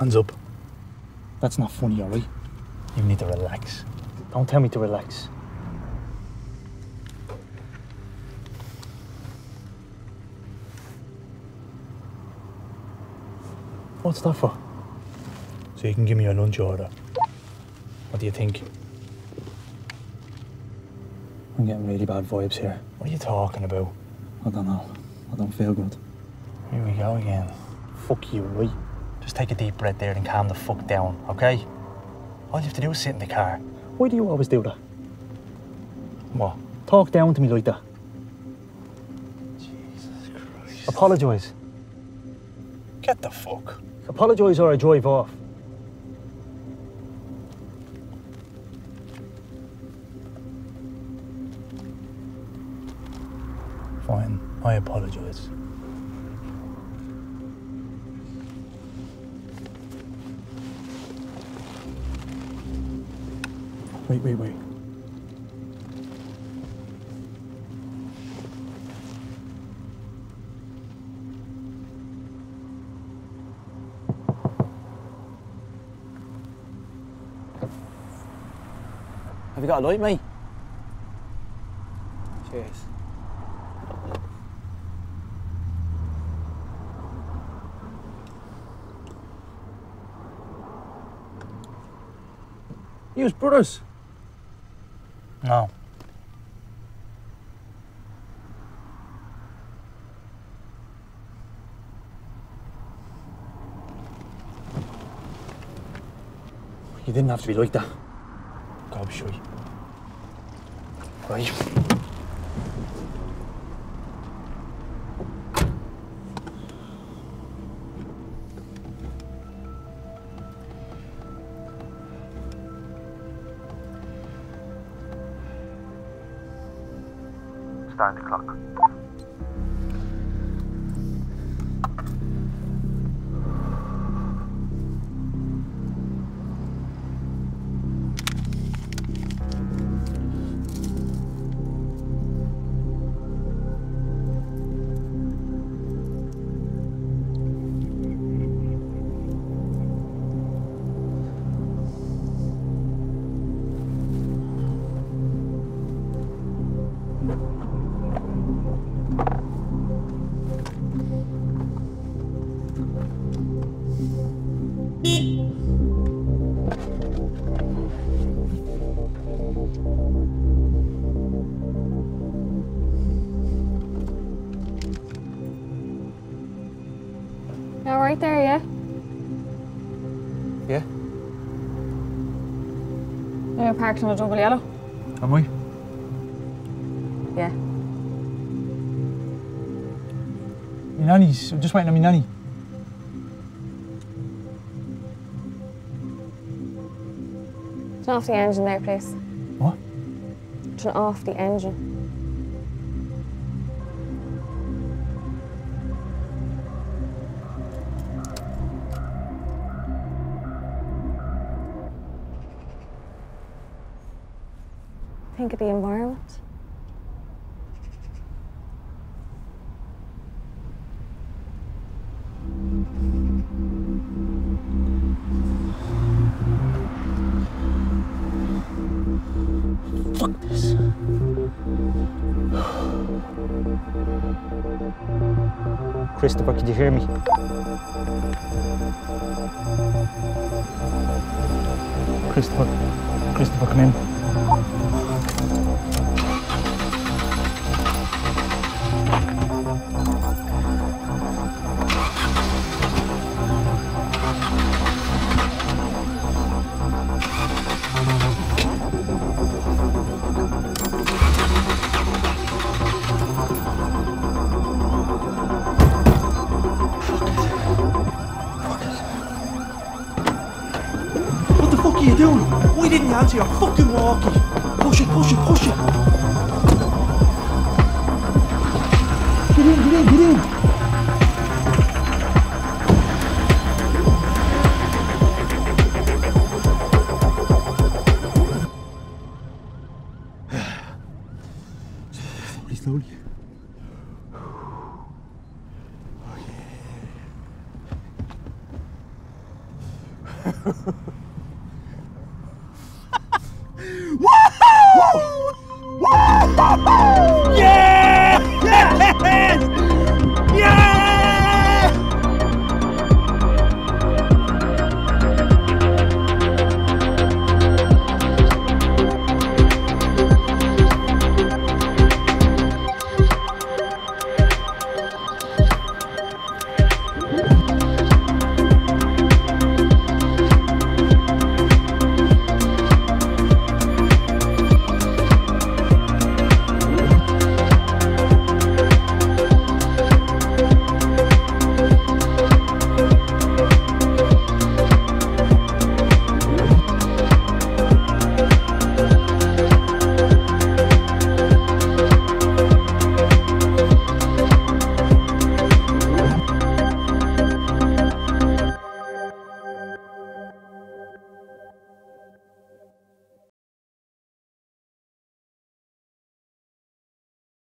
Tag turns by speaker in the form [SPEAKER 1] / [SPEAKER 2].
[SPEAKER 1] Ansub.
[SPEAKER 2] That's not funny, alright?
[SPEAKER 1] You need to relax.
[SPEAKER 2] Don't tell me to relax.
[SPEAKER 1] What's that for? So you can give me your lunch order. What do you think?
[SPEAKER 2] I'm getting really bad vibes here.
[SPEAKER 1] What are you talking about?
[SPEAKER 2] I don't know. I don't feel good.
[SPEAKER 1] Here we go again.
[SPEAKER 2] Fuck you, right?
[SPEAKER 1] Just take a deep breath there and calm the fuck down, okay? All you have to do is sit in the car.
[SPEAKER 2] Why do you always do that?
[SPEAKER 1] What?
[SPEAKER 2] Talk down to me like that.
[SPEAKER 1] Jesus Christ.
[SPEAKER 2] Apologise.
[SPEAKER 1] Get the fuck.
[SPEAKER 2] Apologise or I drive off.
[SPEAKER 1] Fine. I apologise.
[SPEAKER 2] Wait, wait, wait.
[SPEAKER 3] Have you got a light, mate? Cheers.
[SPEAKER 2] Yous brothers.
[SPEAKER 1] No.
[SPEAKER 2] You didn't have to be like that.
[SPEAKER 1] Gob shy.
[SPEAKER 2] Right.
[SPEAKER 4] Start the
[SPEAKER 5] all right there, yeah?
[SPEAKER 1] Yeah?
[SPEAKER 5] You're parked on a double yellow?
[SPEAKER 1] Am I?
[SPEAKER 5] Yeah.
[SPEAKER 1] My nanny's. I'm just waiting on my nanny.
[SPEAKER 5] Turn off the engine there, please.
[SPEAKER 1] What?
[SPEAKER 5] Turn off the engine. Think of the environment.
[SPEAKER 2] Fuck this. Christopher, could you hear me?
[SPEAKER 1] Christopher. Christopher, come in. Why didn't answer your fucking walkie? Push it, push it, push it. Get in, get in, get in. slowly, slowly. Woo!